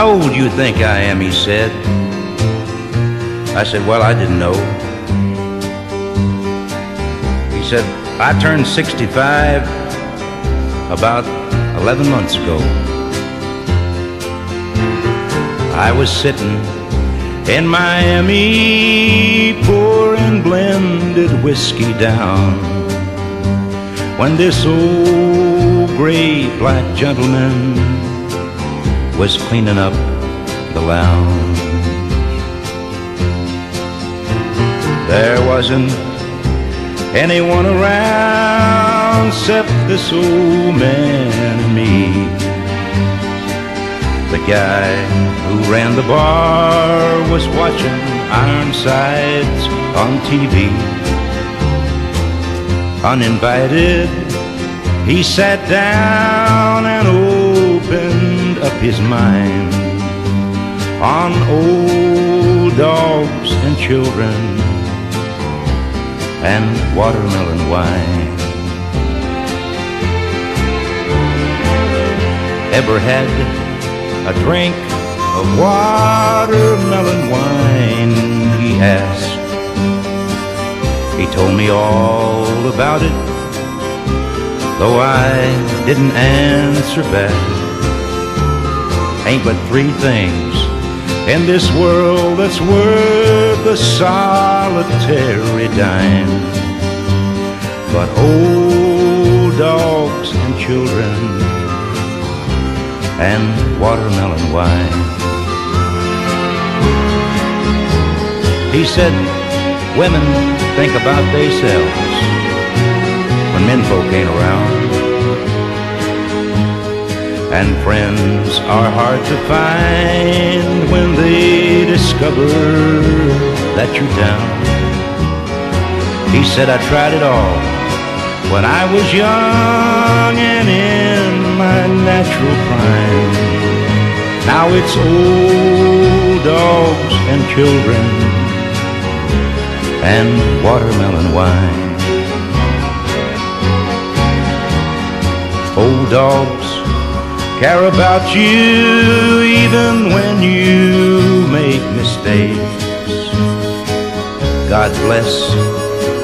How old do you think I am? He said. I said, Well, I didn't know. He said, I turned 65 about 11 months ago. I was sitting in Miami pouring blended whiskey down when this old gray black gentleman was cleaning up the lounge. There wasn't anyone around except this old man and me. The guy who ran the bar was watching Ironsides on TV. Uninvited, he sat down and his mind on old dogs and children and watermelon wine. Ever had a drink of watermelon wine, he asked. He told me all about it, though I didn't answer back. Ain't but three things in this world that's worth a solitary dime. But old dogs and children and watermelon wine. He said, women think about themselves when menfolk ain't around. And friends are hard to find when they discover that you're down. He said, I tried it all when I was young and in my natural prime. Now it's old dogs and children and watermelon wine. Old dogs care about you even when you make mistakes. God bless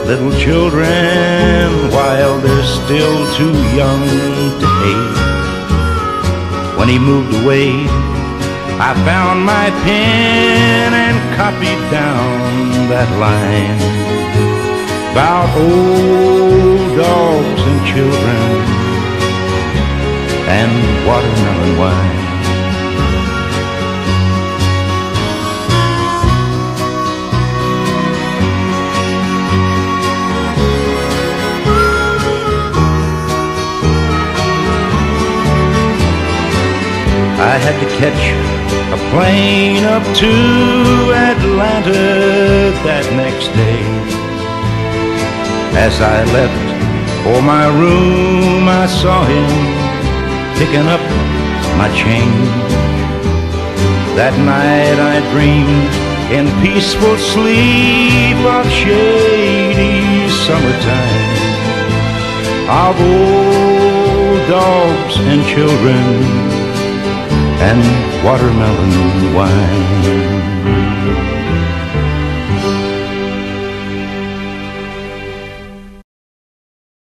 little children while they're still too young to hate. When he moved away, I found my pen and copied down that line about old dogs and children and watermelon wine. I had to catch a plane up to Atlanta that next day. As I left for my room, I saw him picking up my change. That night I dreamed in peaceful sleep of shady summertime, of old dogs and children and watermelon wine.